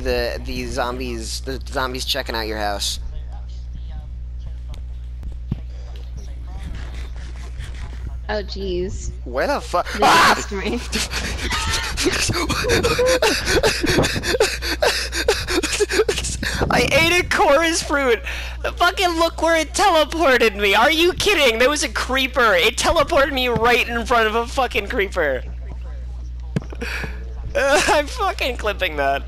the the zombies the zombies checking out your house. Oh jeez. Where the fuck? Ah! me. I ate a chorus fruit. Fucking look where it teleported me. Are you kidding? There was a creeper. It teleported me right in front of a fucking creeper. I'm fucking clipping that.